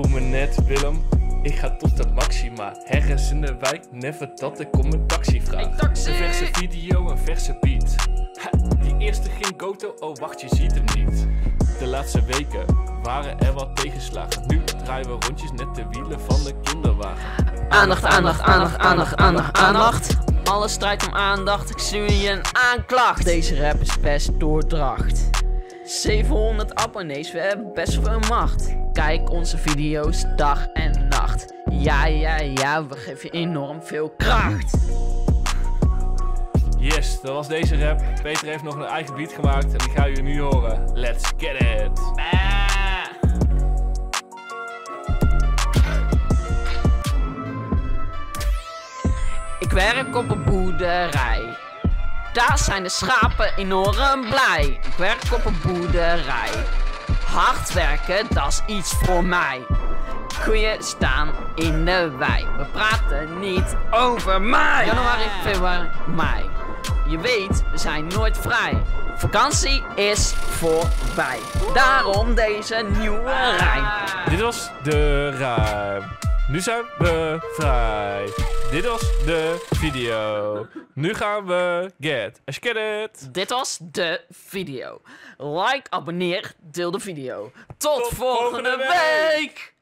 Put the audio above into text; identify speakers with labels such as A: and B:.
A: voel me net Willem. Ik ga tot de maxima. Ergens in de wijk, never dat ik om een taxi vraag.
B: Hey, taxi!
A: Een verse video, een verse beat. Ha, die eerste ging Goto, oh wacht, je ziet hem niet. De laatste weken waren er wat tegenslagen. Nu draaien we rondjes net de wielen van de kinderwagen.
B: Aandacht, aandacht, aandacht, aandacht, aandacht, aandacht. Alles strijdt om aandacht, ik stuur je een aanklacht. Deze rap is best doordracht. 700 abonnees, we hebben best veel macht. Kijk onze video's dag en nacht. Ja, ja, ja, we geven enorm veel kracht.
A: Yes, dat was deze rap. Peter heeft nog een eigen beat gemaakt en die ga je nu horen. Let's get it!
B: Ik werk op een boerderij. Daar zijn de schapen enorm blij. Ik werk op een boerderij. Hard werken, dat is iets voor mij. Koeien staan in de wei. We praten niet over mij. Januari, februari, mei. Je weet, we zijn nooit vrij. Vakantie is voorbij. Daarom deze nieuwe rijm.
A: Dit was de ruim. Nu zijn we vrij. Dit was de video. Nu gaan we get. Get it.
B: Dit was de video. Like, abonneer, deel de video. Tot,
A: Tot
B: volgende
A: volgende
B: week.
A: week.